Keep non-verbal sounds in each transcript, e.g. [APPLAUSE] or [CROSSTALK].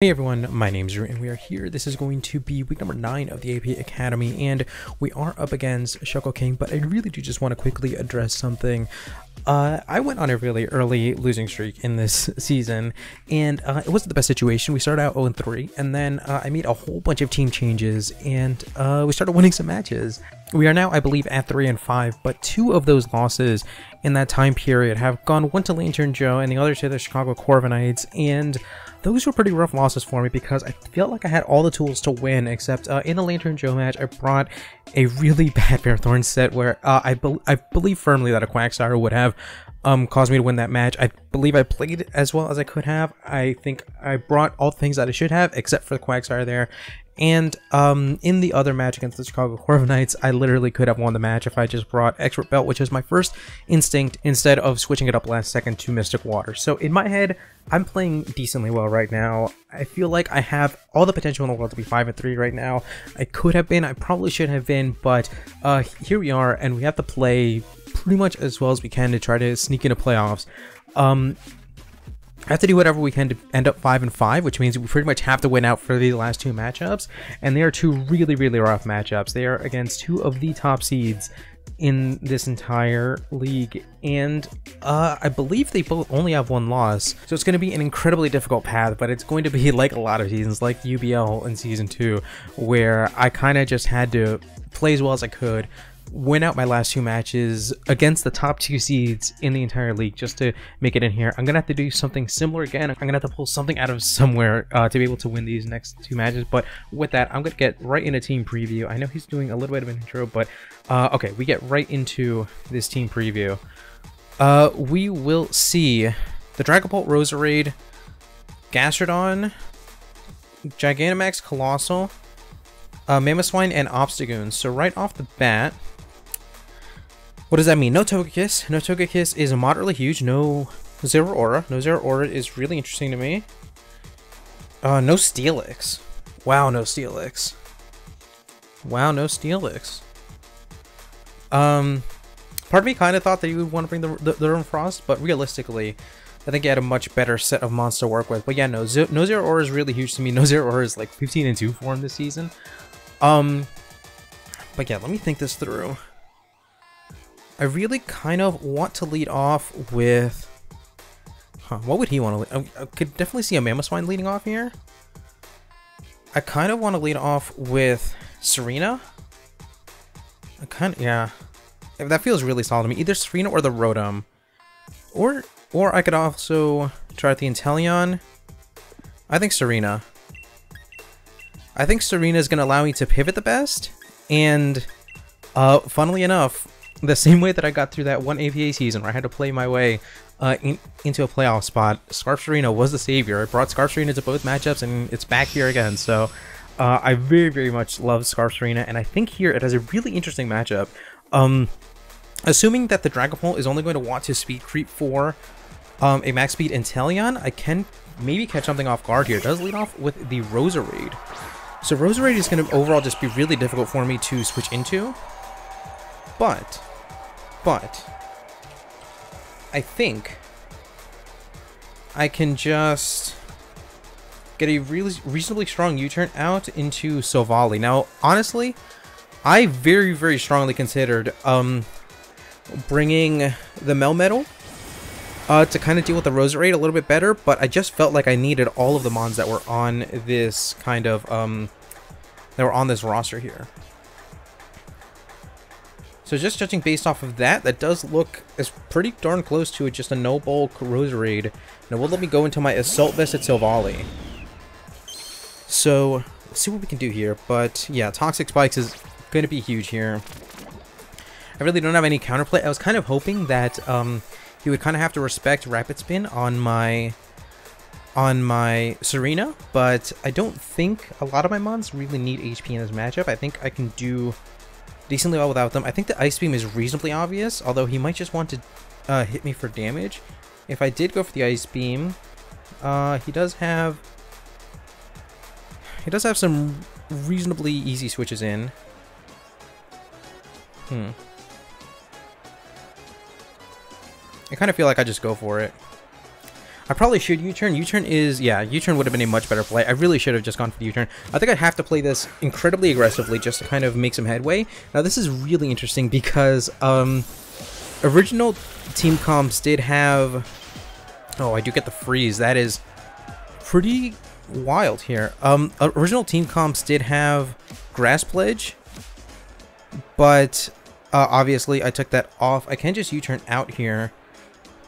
Hey everyone, my name is Drew and we are here. This is going to be week number 9 of the APA Academy and we are up against ShuckleKing, but I really do just want to quickly address something. Uh, I went on a really early losing streak in this [LAUGHS] season and uh, it wasn't the best situation. We started out 0-3 and then uh, I made a whole bunch of team changes and uh, we started [LAUGHS] winning some matches. We are now, I believe, at 3 and 5, but two of those losses in that time period have gone one to LanturnJoe and the other to the Chicago Corviknights and those were pretty rough losses for me because I felt like I had all the tools to win, except uh, in the LanturnJoe match, I brought a really [LAUGHS] bad Bear Thorn set where uh, I, be I believe firmly that a Quagsire would have um, caused me to win that match. I believe I played as well as I could have. I think I brought all things that I should have, except for the Quagsire there, and um, in the other match against the Chicago Corviknights, I literally could have won the match if I just brought Expert Belt, which is my first instinct, instead of switching it up last second to Mystic Water. So in my head, I'm playing decently well right now. I feel like I have all the potential in the world to be 5 and 3 right now. I could have been, I probably should have been, but uh, here we are, and we have to play pretty much as well as we can to try to sneak into playoffs. Um, Have to do whatever we can to end up 5 and 5, which means we pretty much have to win out for the last two matchups. And they are two really, really rough matchups. They are against two of the top seeds in this entire league and uh, I believe they both only have one loss so it's going to be an incredibly difficult path but it's going to be [LAUGHS] like a lot of seasons like UBL in season 2 where I kind of just had to play as well as I could win out my last two matches against the top two seeds in the entire league just to make it in here. I'm gonna have to do something similar again. I'm gonna have to pull something out of somewhere uh, to be able to win these next two matches. But with that, I'm gonna get right into team preview. I know he's doing a little bit of an intro, but uh, okay, we get right into this team preview. Uh, we will see the Dragapult Roserade, Gastrodon, Gigantamax Coalossal, uh, Mamoswine, and Obstagoon. So right off the bat, what does that mean? No Togekiss. No Togekiss is moderately huge. No Zeraora. No Zeraora is really interesting to me. Uh, no Steelix. Wow, no Steelix. Wow, no Steelix. Um, part of me kind of thought that you would want to bring the, the, the Frost, but realistically, I think he had a much better set of monster to work with. But yeah, no, Z no Zeraora is really huge to me. [LAUGHS] No Zeraora is like 15 and 2 for him this season. Um, but yeah, let me think this through. I really kind of want to lead off with... Huh, what would he want to... I, I could definitely see a Mammoth Mamoswine leading off here. I kind of want to lead off with Serena. I kind of... Yeah. That feels really solid to me. Either Serena or the Rotom. Or, or I could also try the Inteleon. I think Serena. I think Serena is going to allow me to pivot the best. And, uh, funnily enough, the same way that I got through that one APA season where I had to play my way uh, in, into a playoff spot, Scarf Serena was the savior. I brought Scarf Serena to both matchups, and it's back here again. So uh, I very, very much love Scarf Serena, and I think here it has a really interesting matchup. Um, assuming that the Dragapult is only going to want to speed creep for um, a max speed Inteleon, I can maybe catch something off guard here. It does lead off with the Roserade. So Roserade is going to overall just be really difficult for me to switch into. But but I think I can just get a really reasonably strong U-turn out into Silvally. Now, honestly, I very, very strongly considered um, bringing the Melmetal uh, to kind of deal with the Roserade a little bit better, but I just felt like I needed all of the Mons that were on this kind of, um, that were on this roster here. So just judging based off of that, that does look as pretty darn close to just a no bulk Roserade. And it will let me go into my Assault Vest at Silvally. So, let's see what we can do here. But yeah, Toxic Spikes is going to be huge here. I really don't have any counterplay. I was kind of hoping that um, he would kind of have to respect Rapid Spin on my on my Serena, but I don't think a lot of my mons really need HP in this matchup. I think I can do decently well without them. I think the Ice Beam is reasonably obvious, although he might just want to uh, hit me for damage. If I did go for the Ice Beam, uh, he does have... He does have some reasonably easy switches in. Hmm. I kind of feel like I just go for it. I probably should U-turn. U-turn is, yeah, U-turn would have been a much better play. I really should have just gone for the U-turn. I think I'd have to play this incredibly aggressively just to kind of make some headway. Now, this is really interesting because um, original team comps did have... Oh, I do get the freeze. That is pretty wild here. Um, original team comps did have Grass Pledge, but uh, obviously I took that off. I can just U-turn out here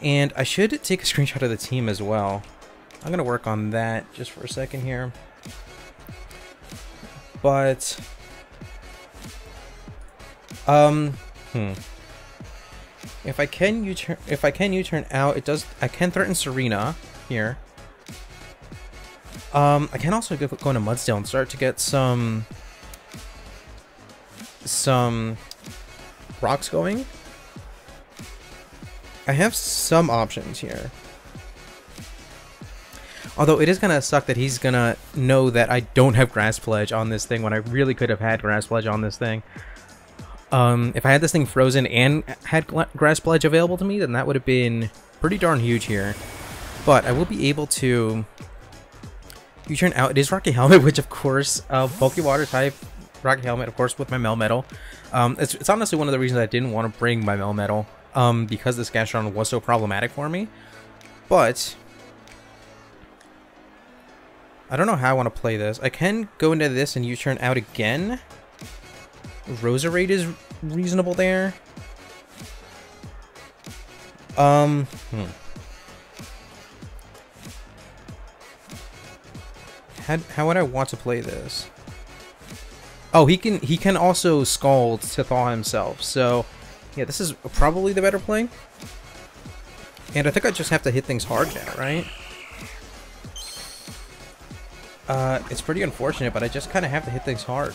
and I should take a screenshot of the team as well. I'm going to work on that just for a second here. But, um, hmm. If I can U-turn, if I can U-turn out, it does, I can threaten Serena here. Um, I can also go, go into Mudsdale and start to get some, some rocks going. I have some options here. Although it is gonna suck that he's gonna know that I don't have Grass Pledge on this thing when I really could have had Grass Pledge on this thing. Um, if I had this thing frozen and had Grass Pledge available to me, then that would have been pretty darn huge here. But I will be able to U-turn out. It is Rocky Helmet, [LAUGHS] which of course, uh, bulky water type Rocky Helmet, of course, with my Melmetal. Um, it's, it's honestly one of the reasons I didn't want to bring my Melmetal um, because this Gastron was so problematic for me. But I don't know how I want to play this. I can go into this and U-turn out again. Roserade is reasonable there. Um, hmm. How, how would I want to play this? Oh, he can he can also scald to thaw himself. So yeah, this is probably the better play. And I think I just have to hit things hard now, right? Uh, it's pretty unfortunate, but I just kind of have to hit things hard.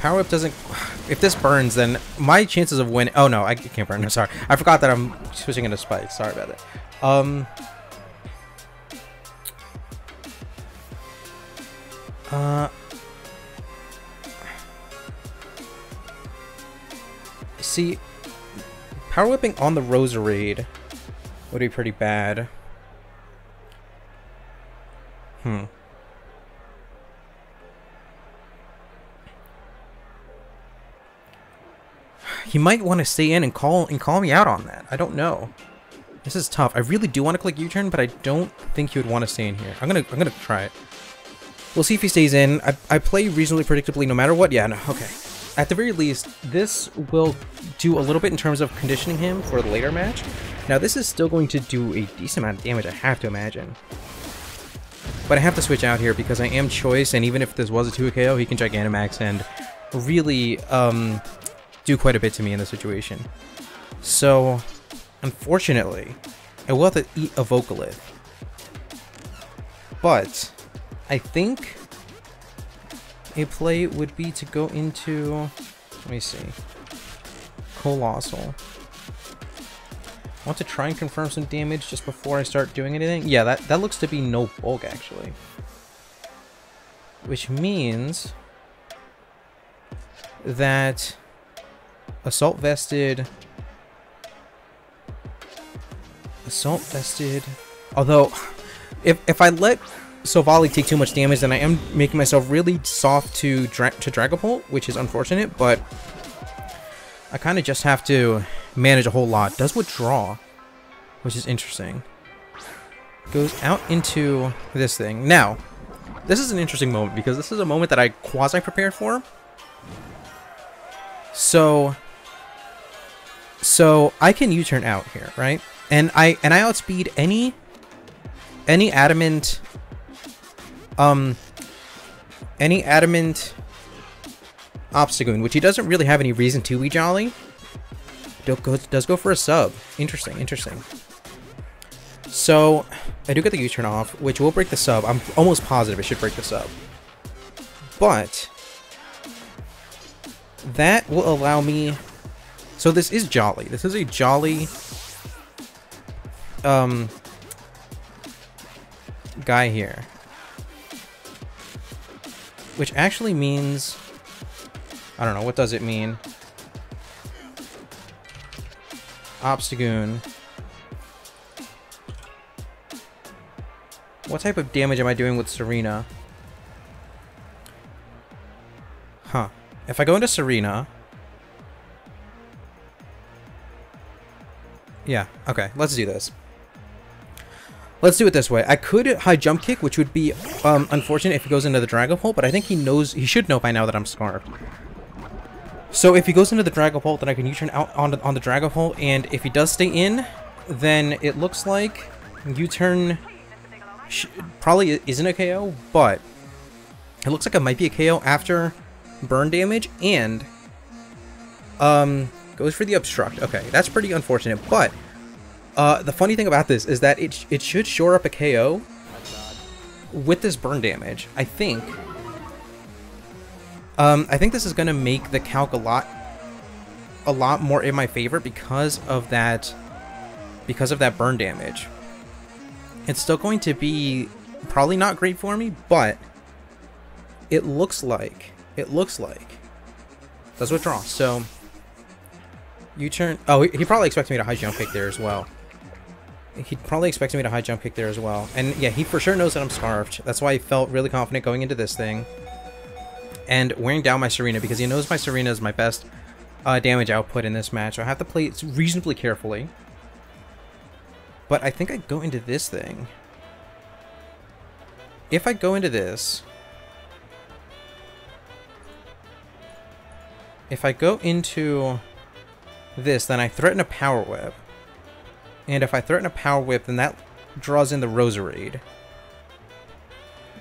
Power up doesn't... [SIGHS] If this burns, then my chances of winning... Oh, no, I can't burn. I'm sorry. I forgot that I'm switching into Spike. Sorry about that. Um... Uh, see, power whipping on the Roserade would be pretty bad. Hmm. He might want to stay in and call and call me out on that. I don't know. This is tough. I really do want to click U-turn, but I don't think he would want to stay in here. I'm gonna I'm gonna try it. We'll see if he stays in. I, I play reasonably predictably no matter what. Yeah, no, okay at the very least, this will do a little bit in terms of conditioning him for the later match. Now, this is still going to do a decent amount of damage, I have to imagine. But I have to switch out here because I am Choice, and even if this was a 2 KO, he can Gigantamax and really um, do quite a bit to me in this situation. So, unfortunately, I will have to eat a Volcalith. But, I think a play would be to go into, let me see, Coalossal. I want to try and confirm some damage just before I start doing anything. Yeah, that, that looks to be no bulk, actually. Which means that Assault Vested... Assault Vested... Although, if, if I let Silvally take too much damage, then I am making myself really soft to dra to Dragapult, which is unfortunate, but I kind of just have to manage a whole lot. Does withdraw, which is interesting. Goes out into this thing. Now, this is an interesting moment because this is a moment that I quasi-prepared for. So, so I can U-turn out here, right? And I and I outspeed any any adamant um, any adamant Obstagoon, which he doesn't really have any reason to be jolly. Does go for a sub. Interesting, interesting. So, I do get the U-turn off, which will break the sub. I'm almost positive it should break the sub. But, that will allow me... So this is Jolly. This is a Jolly... Um... Guy here which actually means... I don't know, what does it mean? Obstagoon. What type of damage am I doing with Serena? Huh. If I go into Serena... Yeah, okay, let's do this. Let's do it this way. I could high jump kick, which would be um, unfortunate if he goes into the Dragapult, but I think he knows, he should know by now that I'm scarred. So if he goes into the Dragapult, then I can U-turn out on the, on the Dragapult, and if he does stay in, then it looks like U-turn probably isn't a KO, but it looks like it might be a KO after burn damage and um goes for the obstruct. Okay, that's pretty unfortunate, but uh, the funny thing about this is that it, it should shore up a KO with this burn damage. I think. Um, I think this is going to make the calc a lot, a lot more in my favor because of that, because of that burn damage. It's still going to be probably not great for me, but it looks like, it looks like, does withdraw. So, you turn, oh, he probably expects me to high jump kick there as well. He probably expects me to high jump kick there as well. And yeah, he for sure knows that I'm scarfed. That's why I felt really confident going into this thing. And wearing down my Serena because he knows my Serena is my best uh, damage output in this match. So I have to play it reasonably carefully. But I think I go into this thing. If I go into this... If I go into this, then I threaten a Power Whip. And if I threaten a Power Whip, then that draws in the Roserade.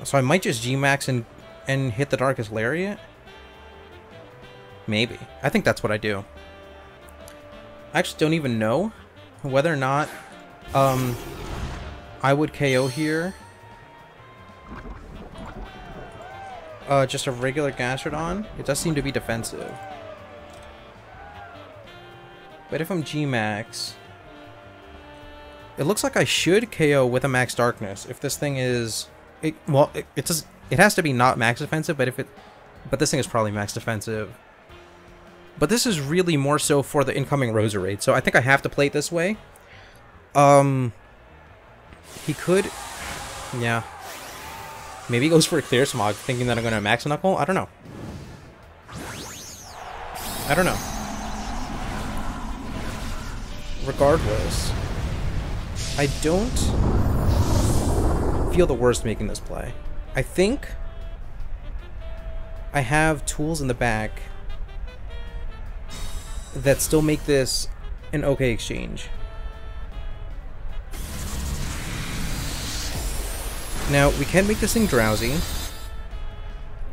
So I might just G-Max and, and hit the Darkest Lariat? Maybe. I think that's what I do. I actually don't even know whether or not um, I would KO here. Uh, just a regular Gastrodon. It does seem to be defensive. But if I'm G-Max... It looks like I should KO with a Max Darkness if this thing is... It, well, it, it, does, it has to be not max defensive, but if it... But this thing is probably max defensive. But this is really more so for the incoming Roserade, so I think I have to play it this way. Um, he could, yeah. Maybe he goes for a clear smog, thinking that I'm going to max knuckle. I don't know. I don't know. Regardless, I don't feel the worst making this play. I think I have tools in the back that still make this an okay exchange. Now, we can make this thing drowsy.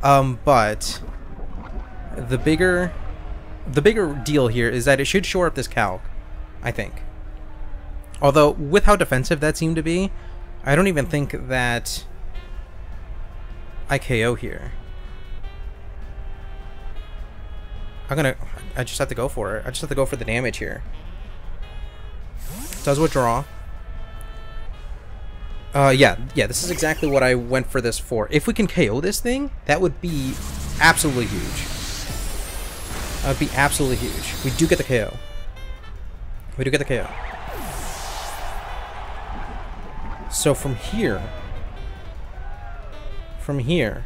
Um, but the bigger the bigger deal here is that it should shore up this calc, I think. Although, with how defensive that seemed to be, I don't even think that I KO here. I'm gonna... I just have to go for it. I just have to go for the damage here. Does withdraw. Uh, yeah, yeah, this is exactly what I went for this for. If we can KO this thing, that would be absolutely huge. That would be absolutely huge. We do get the KO. We do get the KO. So from here, from here,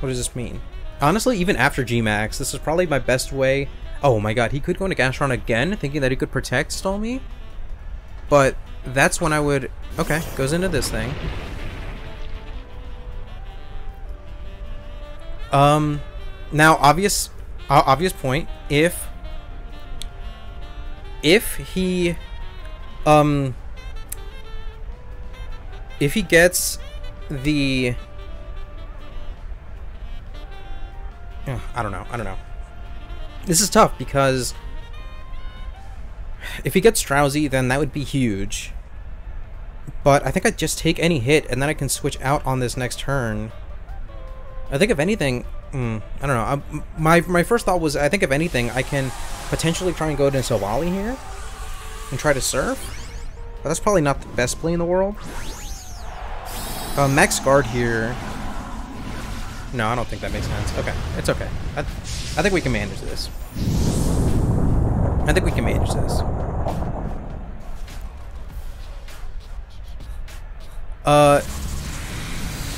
what does this mean? Honestly, even after G-Max, this is probably my best way. Oh my god, he could go into Gastron again, thinking that he could protect stall me. But that's when I would... Okay, goes into this thing. Um, now, obvious, uh, obvious point, if... If he... Um... If he gets the... I don't know, I don't know. This is tough because if he gets Drowsy, then that would be huge. But I think I'd just take any hit, and then I can switch out on this next turn. I think if anything... Mm, I don't know. I, um, my, my first thought was, I think if anything, I can potentially try and go to Silvally here. And try to surf. But that's probably not the best play in the world. Uh, Max Guard here... No, I don't think that makes sense. Okay, it's okay. I, I think we can manage this. I think we can manage this. Uh,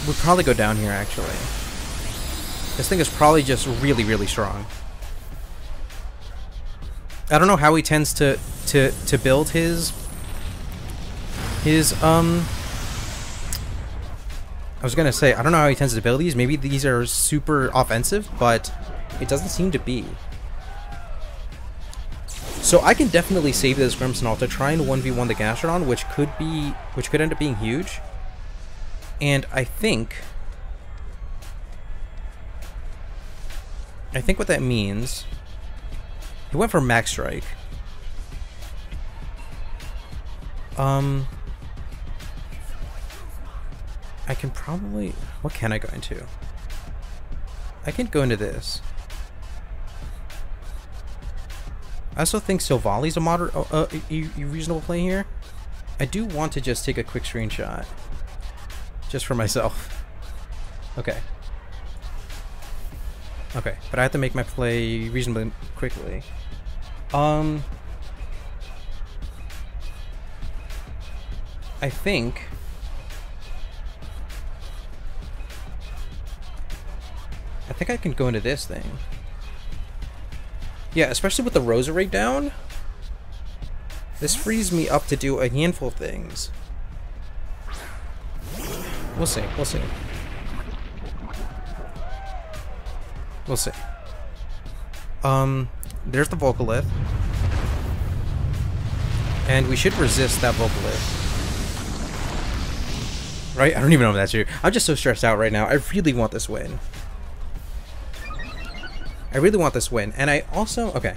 we'll probably go down here, actually. This thing is probably just really, really strong. I don't know how he tends to to to build his his um I was gonna say I don't know how he tends to build these. Maybe these are super offensive, but it doesn't seem to be. So I can definitely save this Grimmsnarl to try and 1v1 the Gastrodon, which could be which could end up being huge. And I think I think what that means he went for Max Strike. Um I can probably what can I go into? I can go into this. I also think Silvally's a moderate, uh, uh, a, a reasonable play here. I do want to just take a quick screenshot. Just for myself. [LAUGHS] Okay. Okay, but I have to make my play reasonably quickly. Um... I think... think I can go into this thing. Yeah, especially with the Roserade down. This frees me up to do a handful of things. We'll see, we'll see. We'll see. Um, there's the Volcalith. And we should resist that Volcalith. Right? I don't even know if that's true. I'm just so stressed out right now. I really want this win. I really want this win. And I also... Okay.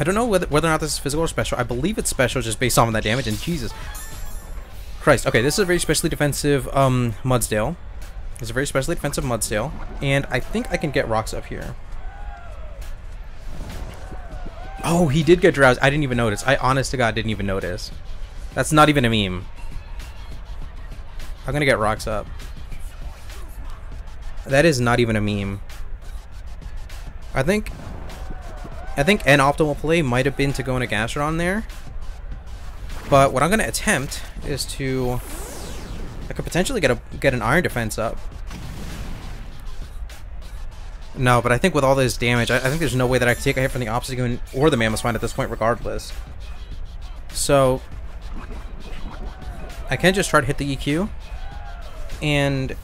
I don't know whether, whether or not this is physical or special. I believe it's special just based on that damage. And Jesus Christ. Okay, this is a very specially defensive um, Mudsdale. It's a very specially defensive Mudsdale. And I think I can get rocks up here. Oh, he did get drowsed. I didn't even notice. I honest to God didn't even notice. That's not even a meme. I'm gonna get rocks up. That is not even a meme. I think I think an optimal play might have been to go into Gastrodon there. But what I'm gonna attempt is to I could potentially get a get an iron defense up. No, but I think with all this damage, I, I think there's no way that I can take a hit from the Obstagoon or the Mamoswine at this point regardless. So I can just try to hit the EQ and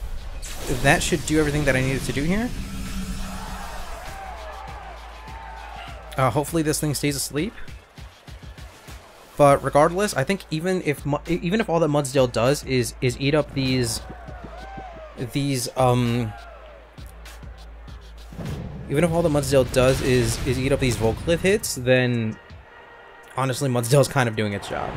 that should do everything that I needed to do here. Uh, hopefully this thing stays asleep. But regardless, I think even if even if all that Mudsdale does is is eat up these these um even if all the Mudsdale does is is eat up these Volcalith hits, then honestly Mudsdale's kind of doing its job.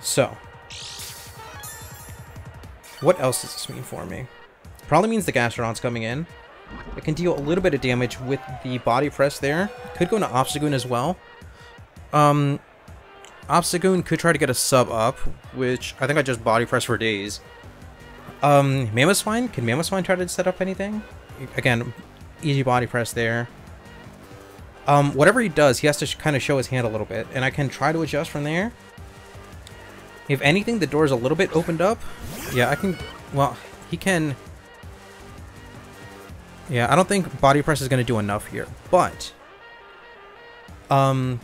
So, what else does this mean for me? Probably means the Gastrodon's coming in. It can deal a little bit of damage with the body press there. Could go into Obstagoon as well. Um, Obstagoon could try to get a sub up, which I think I just body press for days. Um, Mamoswine? Can Mamoswine try to set up anything? Again, easy body press there. Um, whatever he does, he has to kind of show his hand a little bit, and I can try to adjust from there. If anything, the door is a little bit opened up. Yeah, I can... Well, he can yeah, I don't think body press is going to do enough here, but um,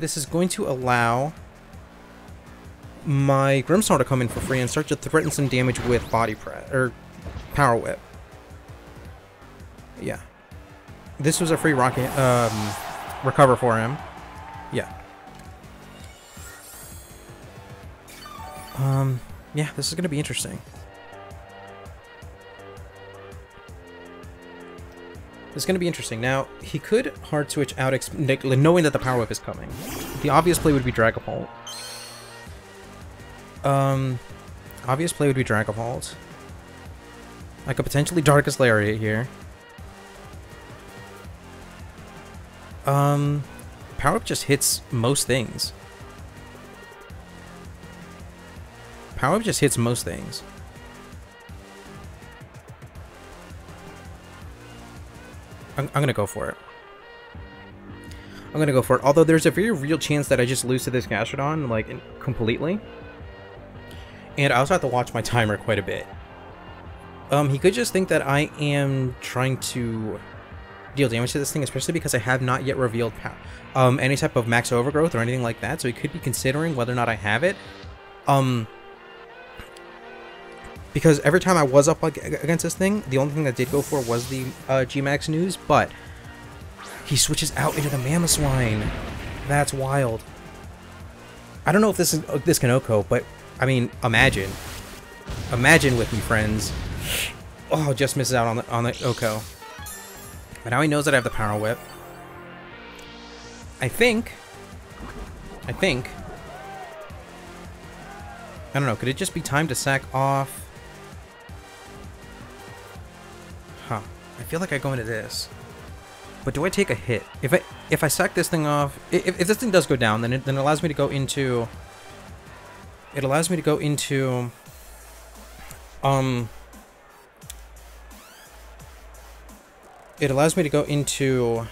this is going to allow my Grimmsnarl to come in for free and start to threaten some damage with body press or power whip. Yeah, this was a free rocket um, recover for him. Yeah. Um, yeah, this is going to be interesting. It's going to be interesting. Now, he could hard switch out knowing that the Power Whip is coming. The obvious play would be Dragapult. Um, obvious play would be Dragapult. I could potentially Darkest Lariat here. Um, Power Whip just hits most things. Power Whip just hits most things. I'm, I'm gonna go for it. I'm gonna go for it. Although there's a very real chance that I just lose to this Gastrodon, like, completely. And I also have to watch my timer quite a bit. Um, he could just think that I am trying to deal damage to this thing, especially because I have not yet revealed um, any type of max overgrowth or anything like that, so he could be considering whether or not I have it. Um, because every time I was up against this thing, the only thing that did go for was the uh, G-Max news, but he switches out into the Mamoswine. That's wild. I don't know if this is uh, this can but I mean, imagine. Imagine with me, friends. Oh, just misses out on the on the OHKO. But now he knows that I have the Power Whip. I think... I think... I don't know, could it just be time to sack off... Huh. I feel like I go into this. But do I take a hit? If I if I sack this thing off... If, if this thing does go down, then it, then it allows me to go into... It allows me to go into... Um... it allows me to go into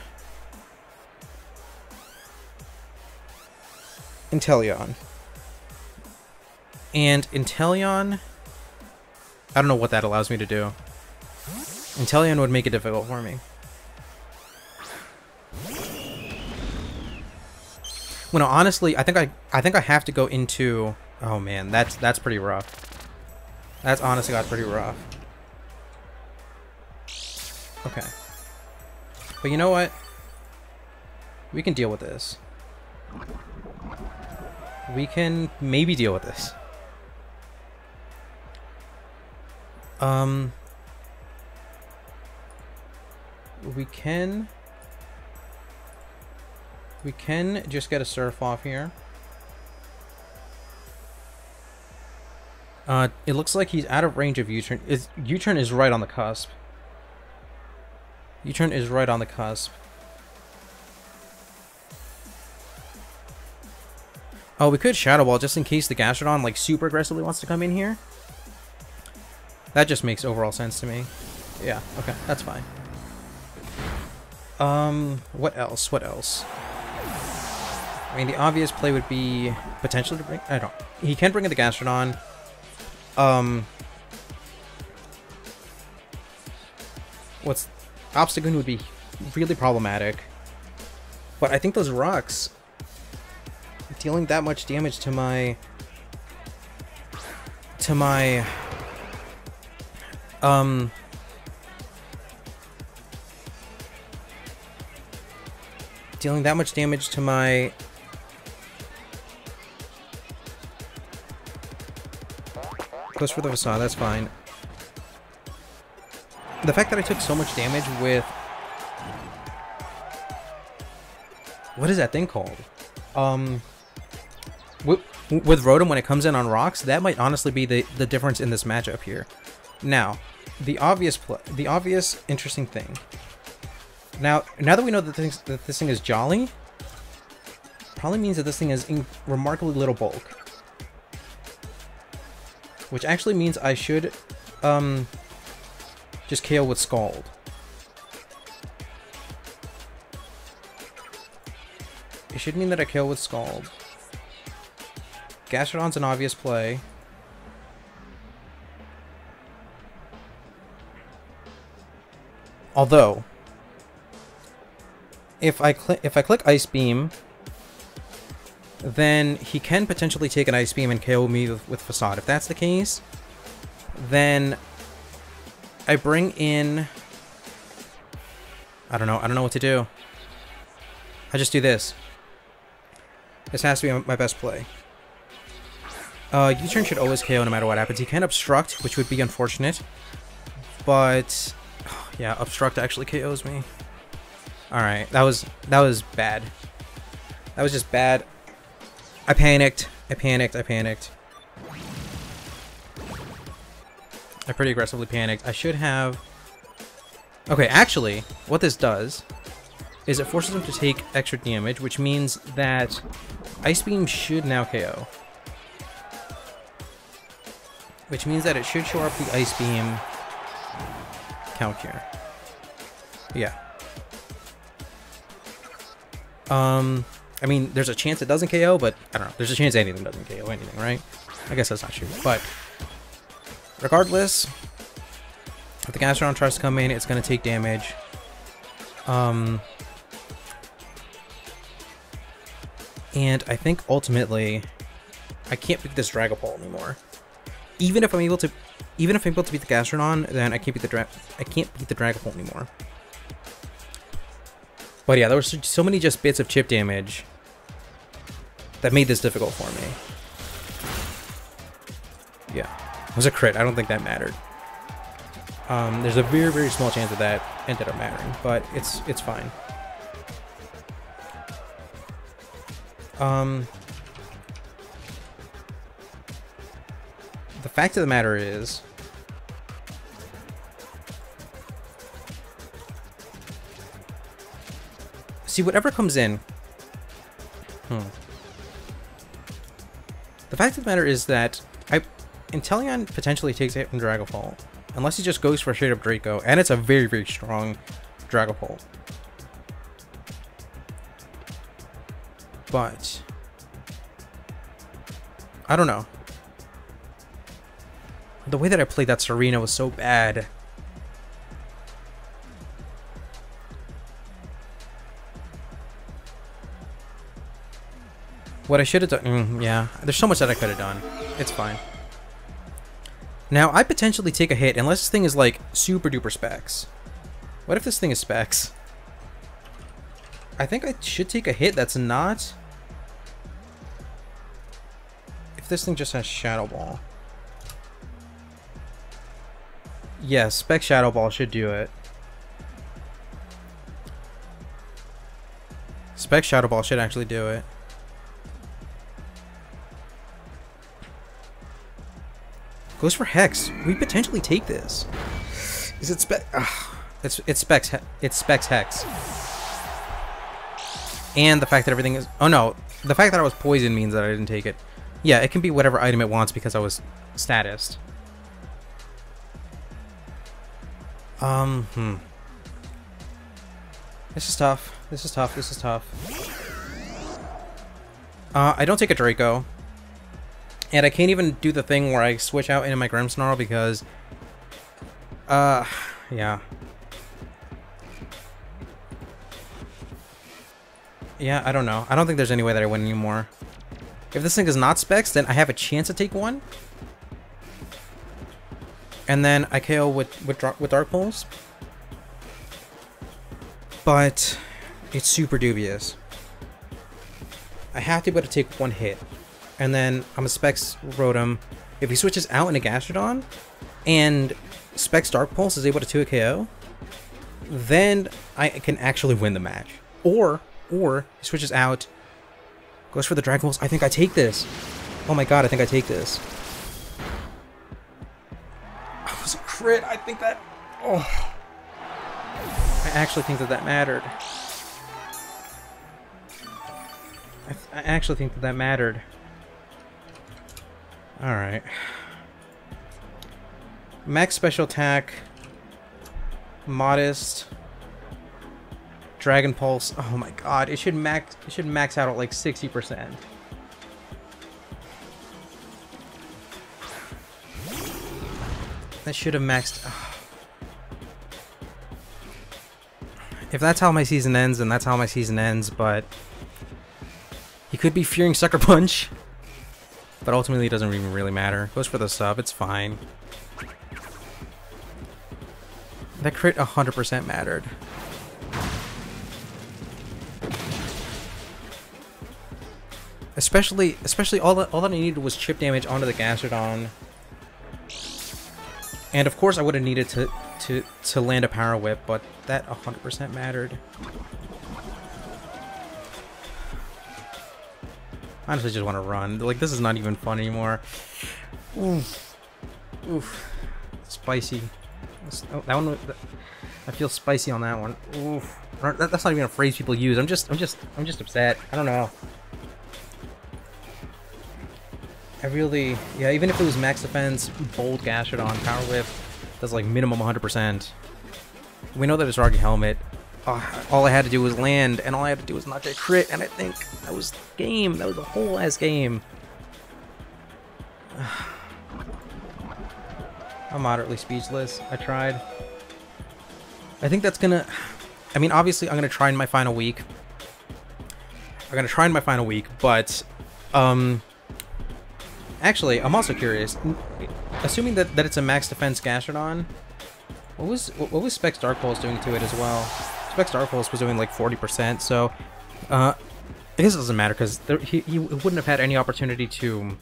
Inteleon. And Inteleon, I don't know what that allows me to do. Inteleon would make it difficult for me. Well, no, honestly, I think I I think I have to go into. Oh man, that's that's pretty rough. That's honestly got pretty rough. Okay. But you know what? We can deal with this. We can maybe deal with this. Um... We can... We can just get a surf off here. Uh, it looks like he's out of range of U-turn. Is U-turn is right on the cusp. U-turn is right on the cusp. Oh, we could Shadow Ball just in case the Gastrodon like super aggressively wants to come in here. That just makes overall sense to me. Yeah, okay, that's fine. Um, what else? What else? I mean, the obvious play would be potentially to bring... I don't... He can bring in the Gastrodon. Um... What's Obstagoon would be really problematic. But I think those rocks dealing that much damage to my to my um dealing that much damage to my Close for the facade, that's fine the fact that I took so much damage with... What is that thing called? Um, with, with Rotom when it comes in on rocks, that might honestly be the, the difference in this matchup here. Now, the obvious the obvious interesting thing. Now, now that we know that this, that this thing is Jolly, probably means that this thing is in remarkably little bulk. Which actually means I should um, just KO with Scald. It should mean that I kill with Scald. Gastrodon's an obvious play. Although, if I click if I click Ice Beam, then he can potentially take an Ice Beam and KO me with, with Facade. If that's the case, then I bring in... I don't know. I don't know what to do. I just do this. This has to be my best play. Uh, U-turn should always KO no matter what happens. He can obstruct, which would be unfortunate. But, [SIGHS] yeah, obstruct actually KOs me. Alright, that was, that was bad. That was just bad. I panicked. I panicked. I panicked. I pretty aggressively panicked. I should have... Okay, actually, what this does is it forces him to take extra damage, which means that Ice Beam should now KO. Which means that it should show up the Ice Beam here. Yeah. Um, I mean, there's a chance it doesn't KO, but I don't know. There's a chance anything doesn't KO anything, right? I guess that's not true. But regardless, if the Gastrodon tries to come in, it's going to take damage. Um, and I think ultimately, I can't beat this Dragapult anymore. Even if I'm able to, even if I'm able to beat the Gastrodon, then I can't beat the Dra I can't beat the Dragapult anymore. But yeah, there were so many just bits of chip damage that made this difficult for me. Yeah, it was a crit. I don't think that mattered. Um, there's a very, very small chance that that ended up mattering, but it's it's fine. Um, the fact of the matter is, see whatever comes in. Hmm. The fact of the matter is that I, Inteleon potentially takes a hit from Dragapult. Unless he just goes for straight up Draco, and it's a very, very strong Dragapult. But I don't know. The way that I played that Serena was so bad. What I should have done, mm, yeah, there's so much that I could have done. It's fine. Now, I potentially take a hit unless this thing is like super duper specs. What if this thing is specs? I think I should take a hit that's not... If this thing just has Shadow Ball. Yes, yeah, Spec Shadow Ball should do it. Spec Shadow Ball should actually do it. Goes for Hex. We potentially take this. Is it spec? it's it's specs. It's specs Hex. And the fact that everything is. Oh no, the fact that I was poisoned means that I didn't take it. Yeah, it can be whatever item it wants because I was statused. Um. Hmm. This is tough. This is tough. This is tough. Uh, I don't take a Draco. And I can't even do the thing where I switch out into my Grimmsnarl because... Uh, yeah. Yeah, I don't know. I don't think there's any way that I win anymore. If this thing is not specs, then I have a chance to take one. And then I KO with, with, with Dark Pulse. But it's super dubious. I have to be able to take one hit and then I'm a Specs Rotom. If he switches out into Gastrodon, and Specs Dark Pulse is able to 2 a KO, then I can actually win the match. Or, or, he switches out, goes for the Dragon Pulse. I think I take this. Oh my god, I think I take this. [SIGHS] I was a crit. I think that... Oh. I actually think that that mattered. I, I actually think that that mattered. Alright. Max special attack. Modest. Dragon Pulse. Oh my god, it should max it should max out at like 60%. That should have maxed If that's how my season ends, then that's how my season ends, but he could be fearing Sucker Punch. But ultimately, it doesn't even really matter. Goes for the sub, it's fine. That crit 100% mattered. Especially, especially all that all that I needed was chip damage onto the Gastrodon. And of course, I would have needed to to to land a Power Whip, but that 100% mattered. Honestly just want to run. Like, this is not even fun anymore. Oof. Oof. Spicy. Oh, that one, I feel spicy on that one. Oof. That's not even a phrase people use. I'm just, I'm just, I'm just upset. I don't know. I really, yeah, even if it was max defense, bold Gastrodon, power whip, that's like minimum 100%. We know that it's Rocky Helmet. Uh, all I had to do was land, and all I had to do was not get crit, and I think that was the game. That was the whole ass game. [SIGHS] I'm moderately speechless. I tried. I think that's gonna... I mean, obviously, I'm gonna try in my final week. I'm gonna try in my final week, but... Um... Actually, I'm also curious. Assuming that, that it's a max defense Gastrodon, what was what was Specs Dark Pulse doing to it as well? Specs Dark Pulse was doing like 40%, so... Uh, I guess it doesn't matter, because he, he wouldn't have had any opportunity to...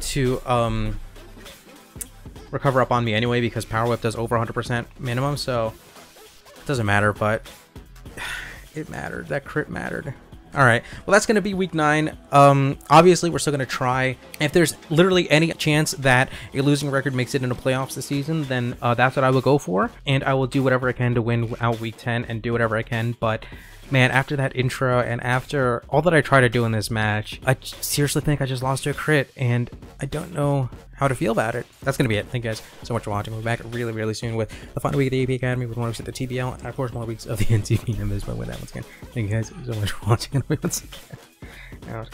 To, um recover up on me anyway because Power Whip does over 100% minimum, so it doesn't matter, but [SIGHS] it mattered. That crit mattered. All right, well, that's going to be week nine. Um, obviously, we're still going to try. If there's literally any chance that a losing record makes it into playoffs this season, then uh, that's what I will go for. And I will do whatever I can to win out week 10 and do whatever I can. But man, after that intro and after all that I try to do in this match, I seriously think I just lost to a crit. And I don't know how to feel about it. That's going to be it. Thank you guys so much for watching. We'll be back really, really soon with the final week of the APA Academy, with more weeks of the TBL, and of course more weeks of the NCP numbers. But with that, once again, thank you guys so much for watching. And [LAUGHS] once again, out.